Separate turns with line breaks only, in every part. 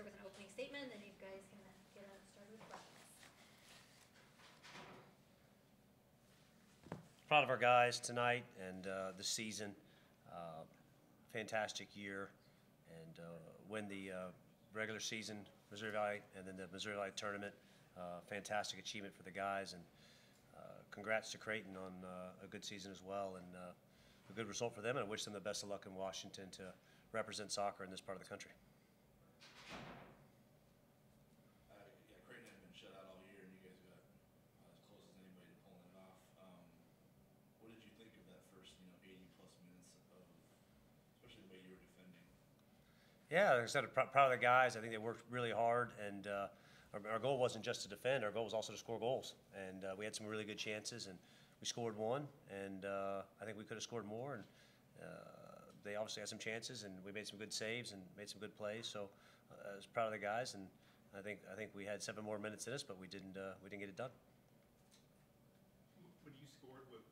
start with an opening statement, then you guys can get started with questions.
Proud of our guys tonight and uh, the season. Uh, Fantastic year. And uh, win the uh, regular season, Missouri Valley, and then the Missouri Valley Tournament. Uh, Fantastic achievement for the guys. And uh, congrats to Creighton on a good season as well and a good result for them. And I wish them the best of luck in Washington to represent soccer in this part of the country.
Uh, yeah, Creighton had been shut out all year, and you guys got uh, as close as anybody to pulling it off. Um, what did you think of that first, you know, 80 plus minutes of, especially way you were defending?
Yeah, like I said, proud of the guys. I think they worked really hard, and uh, our, our goal wasn't just to defend. Our goal was also to score goals, and uh, we had some really good chances, and we scored one. And uh, I think we could have scored more. And uh, they obviously had some chances, and we made some good saves and made some good plays. So uh, I was proud of the guys, and I think I think we had seven more minutes in us, but we didn't uh, we didn't get it done.
When you scored with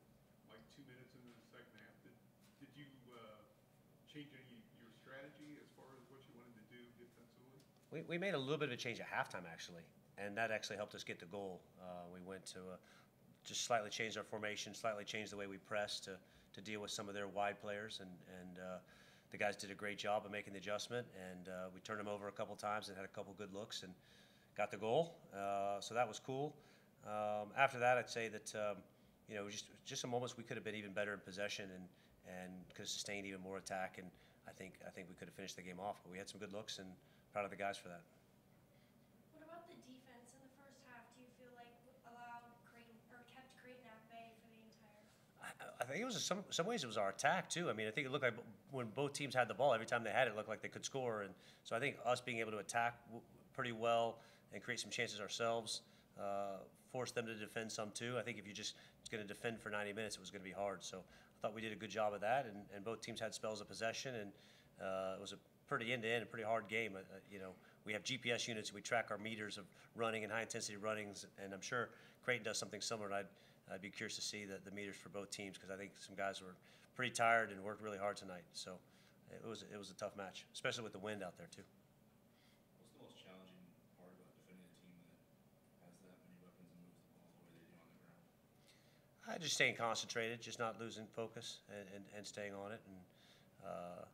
like two minutes into the second half, did, did you uh, change your strategy as far as what you wanted to do defensively?
We, we made a little bit of a change at halftime, actually, and that actually helped us get the goal. Uh, we went to uh, just slightly changed our formation, slightly changed the way we pressed to, to deal with some of their wide players, and, and uh, the guys did a great job of making the adjustment, and uh, we turned them over a couple times and had a couple good looks and got the goal. Uh, so that was cool. Um, after that, I'd say that um, you know just just some moments we could have been even better in possession and and could have sustained even more attack, and I think I think we could have finished the game off. But we had some good looks, and proud of the guys for that.
What about the defense in the first half? Do you feel like allowed Creighton, or kept Creighton at bay for the entire?
I I think it was some some ways it was our attack too. I mean, I think it looked like when both teams had the ball, every time they had it, it looked like they could score. And so I think us being able to attack pretty well and create some chances ourselves uh, forced them to defend some too. I think if you're just going to defend for 90 minutes, it was going to be hard. So I thought we did a good job of that, and, and both teams had spells of possession, and uh, it was a pretty end-to-end, a pretty hard game. Uh, uh, you know, we have GPS units, we track our meters of running and high-intensity runnings, and I'm sure Creighton does something similar. I'd, I'd be curious to see the, the meters for both teams because I think some guys were pretty tired and worked really hard tonight. So it was it was a tough match, especially with the wind out there too.
What's the most challenging part about defending a team that has that many weapons and moves the ball the way they do on the ground?
I just staying concentrated, just not losing focus and, and, and staying on it. And, uh,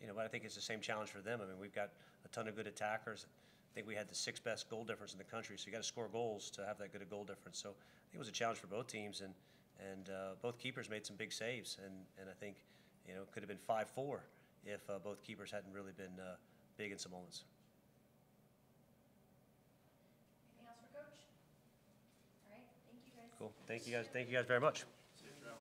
you know, but I think it's the same challenge for them. I mean, we've got a ton of good attackers. I think we had the sixth best goal difference in the country, so you got to score goals to have that good a goal difference. So I think it was a challenge for both teams, and and uh, both keepers made some big saves, and, and I think you know it could have been five four if uh, both keepers hadn't really been uh, big in some moments.
Anything else for Coach? All right, thank you guys.
Cool. Thank you guys. Thank you guys very much.